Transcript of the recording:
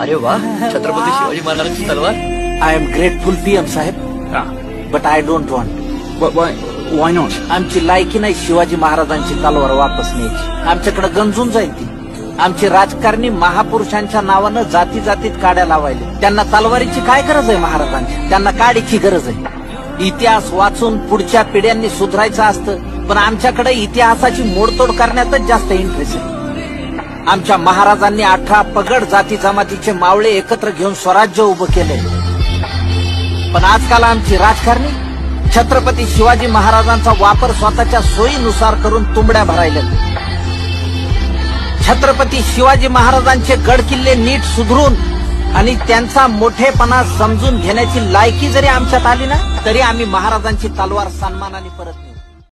अरे वा छत्रपती शिवाजी महाराजांची तलवार. I am grateful PM Saheb. But I don't want why not आमची लायकी नाही शिवाजी महाराजांची तलवार वापस न्यायची. आमच्याकडे गंजून जाईल ती. आमची राजकारणी महापुरुषांच्या नावानं जाती जातीत काड्या लावायले. त्यांना तलवारीची काय गरज आहे महाराजांची? त्यांना काडीची गरज आहे. इतिहास वाचून पुढच्या पिढ्यांनी सुधारायचं असतं पण आमच्याकडे इतिहासाची मोडतोड करण्यातच जास्त इंटरेस्ट आहे. आमच्या महाराजांनी अठरा पगड जाती जमातीचे मावळे एकत्र घेऊन स्वराज्य उभं केलंय पण आजकाल आमची राजकारणी छत्रपती शिवाजी महाराजांचा वापर स्वतःच्या सोयीनुसार करून तुंबड्या भरायला छत्रपती शिवाजी महाराजांचे गड किल्ले नीट सुधरून आणि त्यांचा मोठेपणा समजून घेण्याची लायकी जरी आमच्यात आली ना तरी आम्ही महाराजांची तलवार सन्मानाने परत